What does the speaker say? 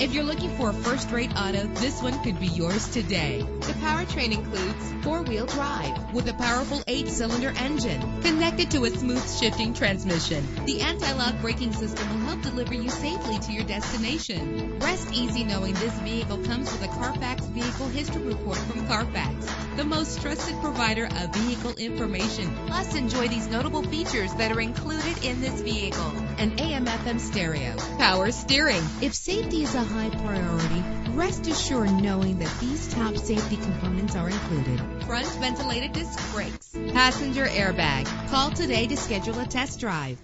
If you're looking for a first-rate auto, this one could be yours today. The powertrain includes four-wheel drive with a powerful eight-cylinder engine connected to a smooth shifting transmission. The anti-lock braking system will help deliver you safely to your destination. Rest easy knowing this vehicle comes with a Carfax Vehicle History Report from Carfax, the most trusted provider of vehicle information. Plus, enjoy these notable features that are included in this vehicle. An AM/FM stereo, power steering. If safety is a high priority, rest assured knowing that these top safety components are included. Front ventilated disc brakes, passenger airbag. Call today to schedule a test drive.